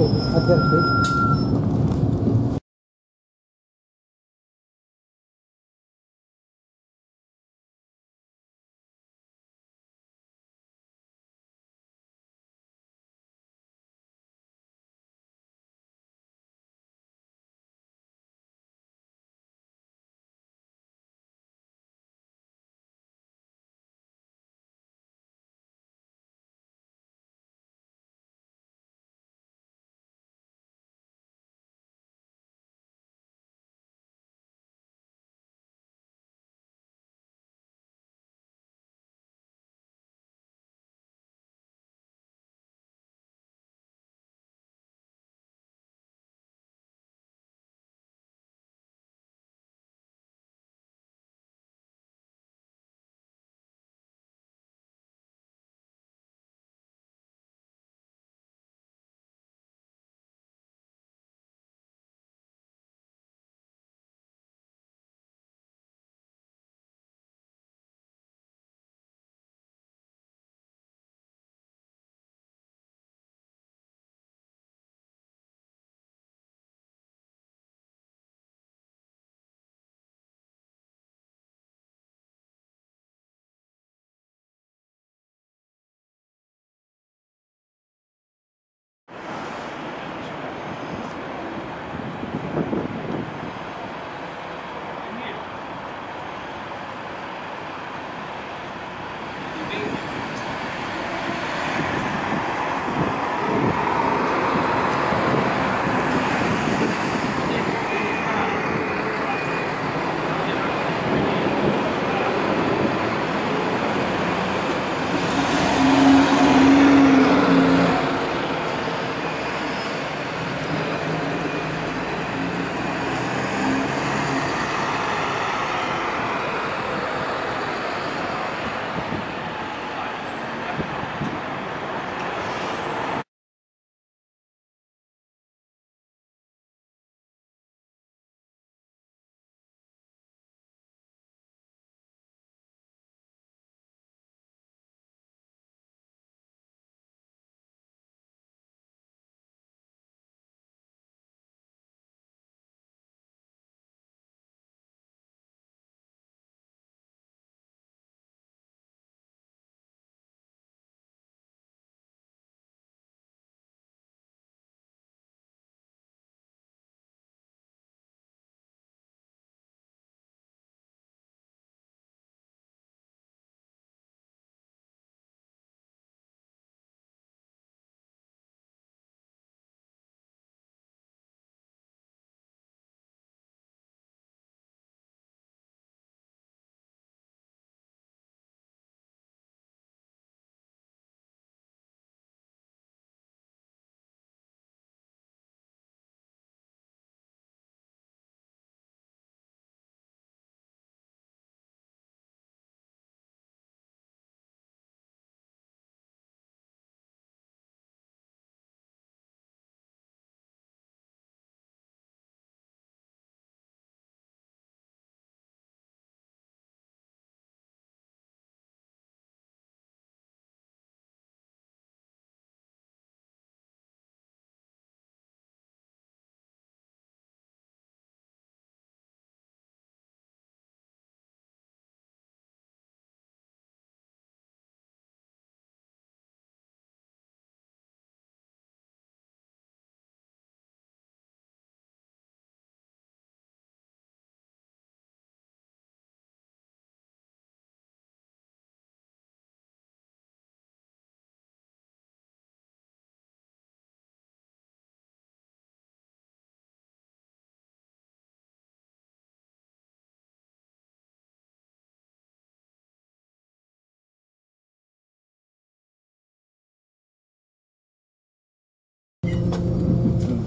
Itu 以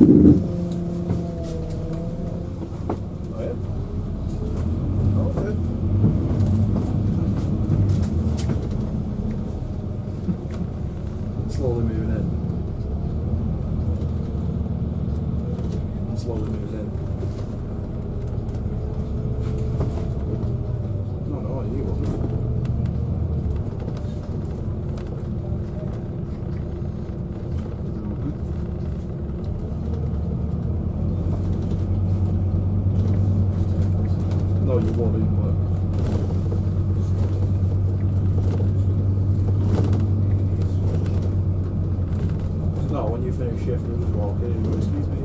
Slowly you just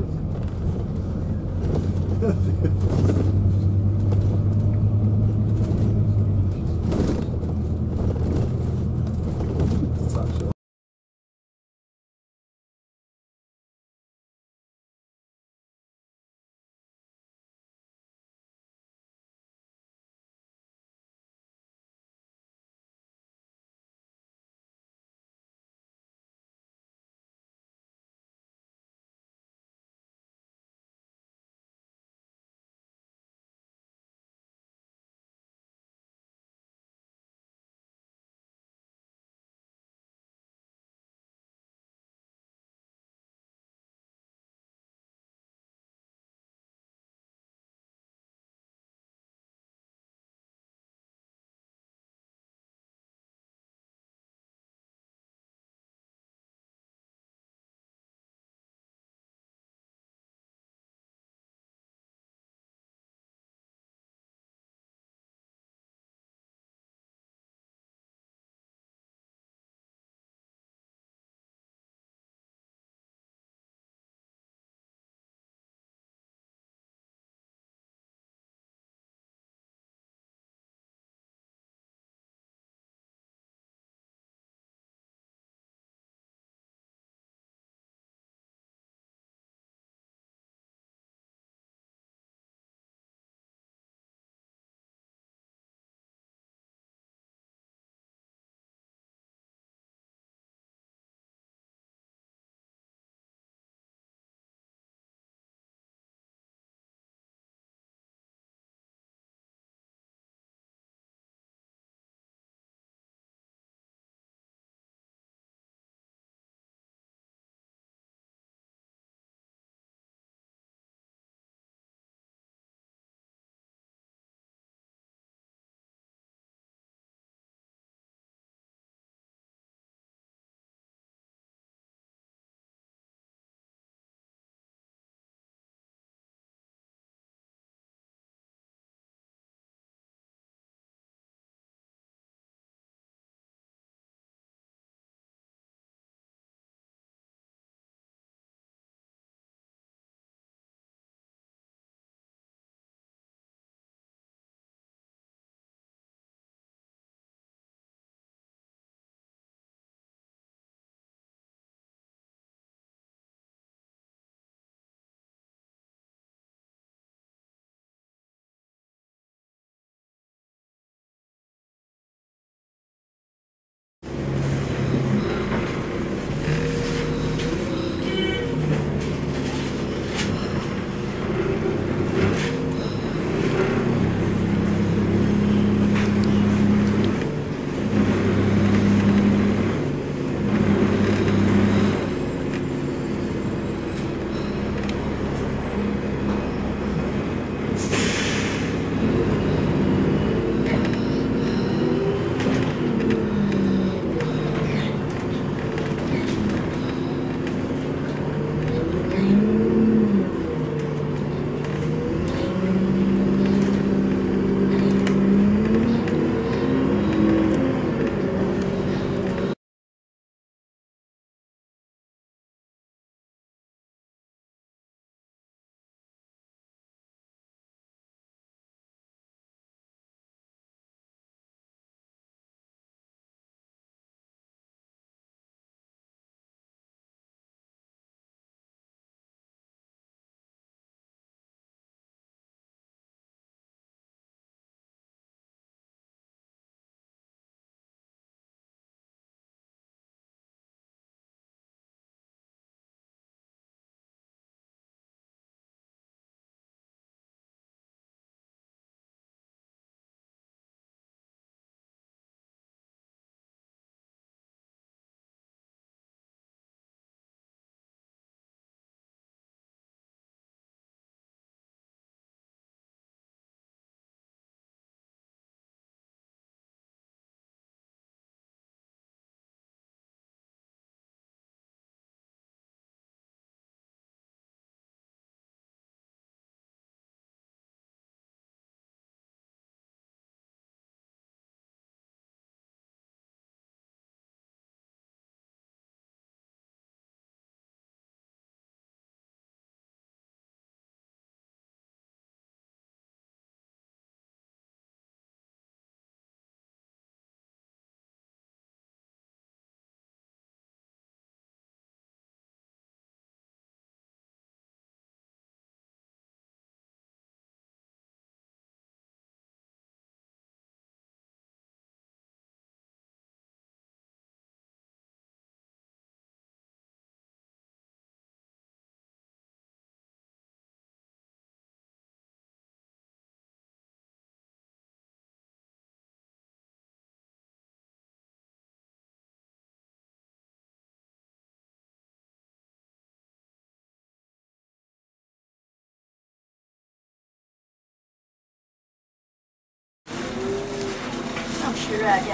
you're all right.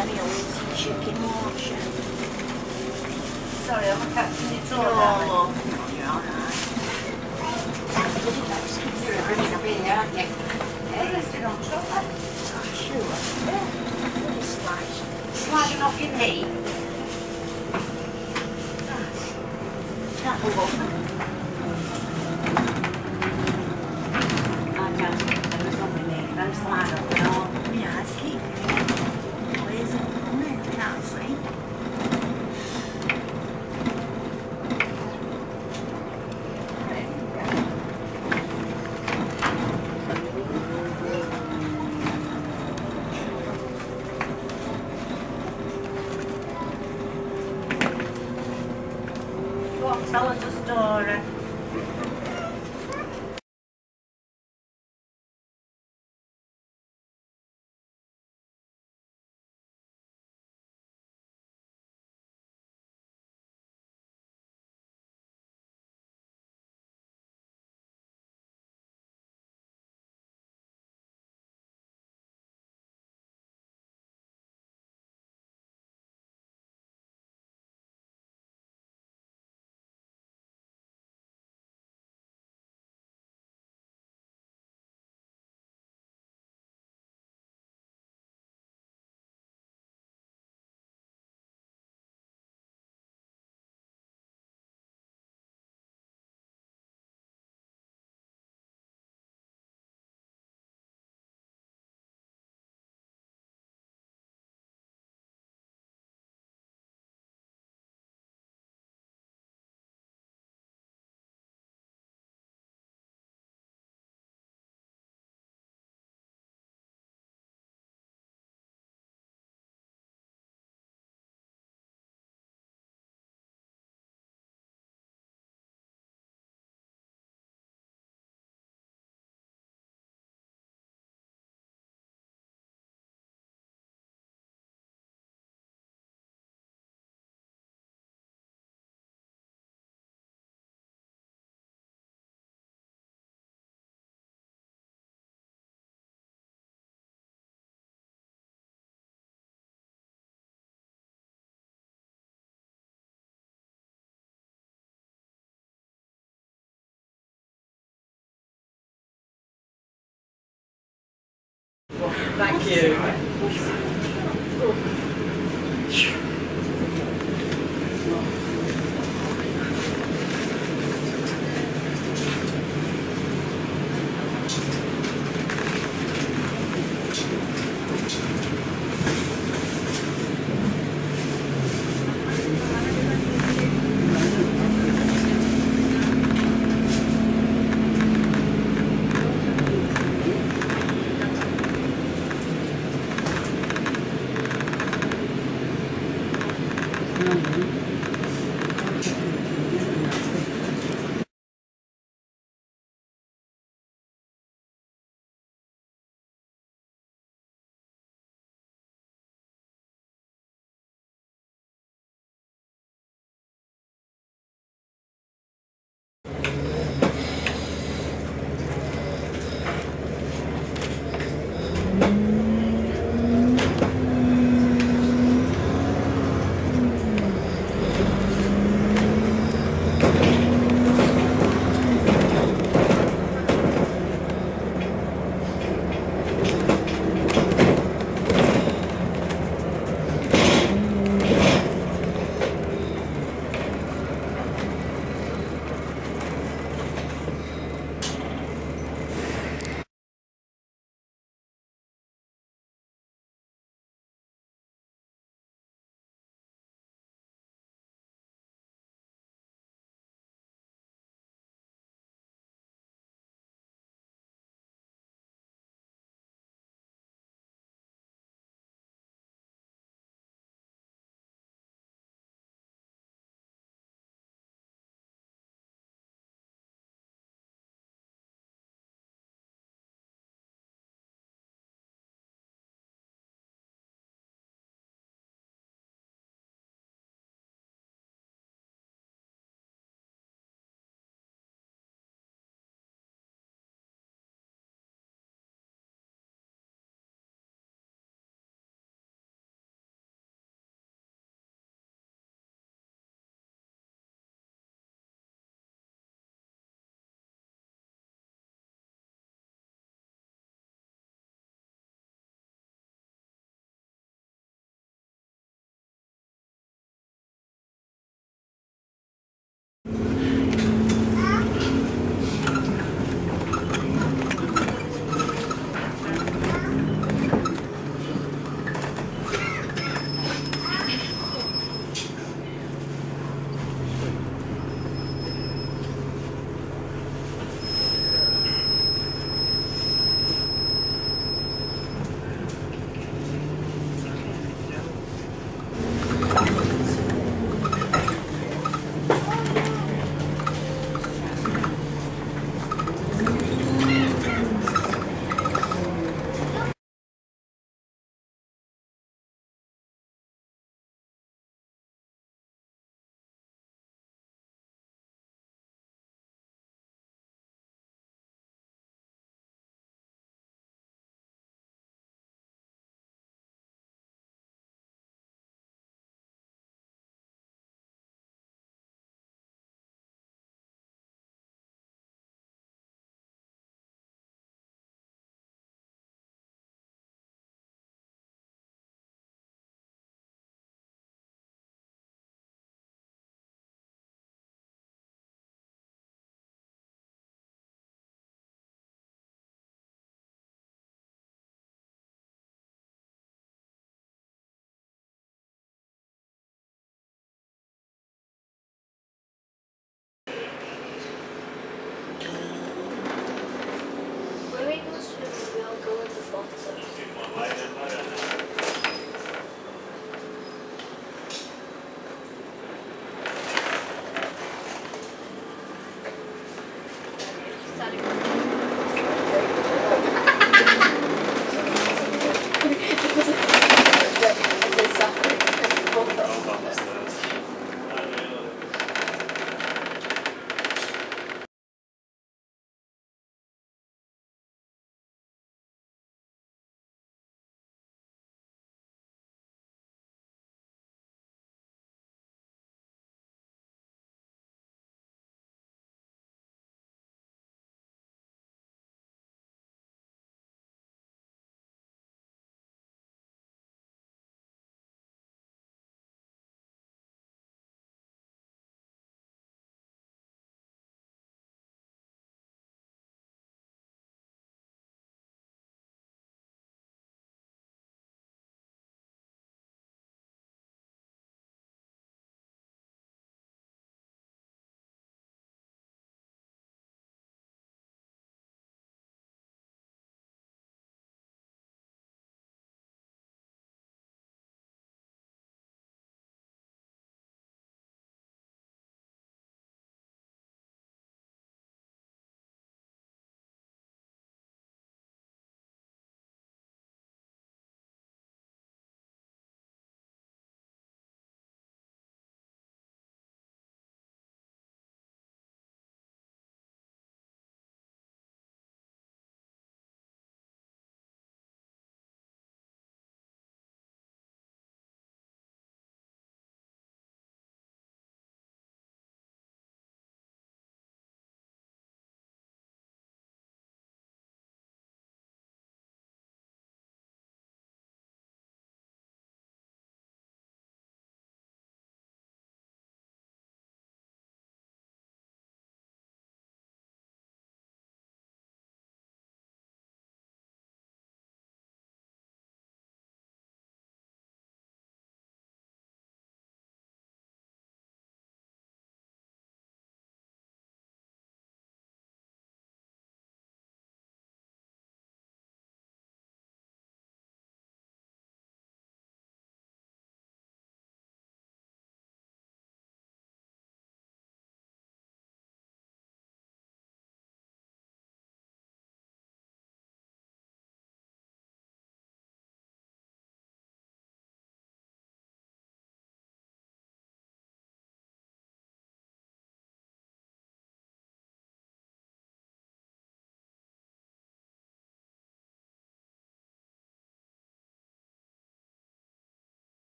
You're a bit of beer, aren't you? Hey, let's do on chocolate. Oh, sure. Yeah. Little slice. Sliding off your knee. That'll work.